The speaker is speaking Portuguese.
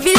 maravilhoso.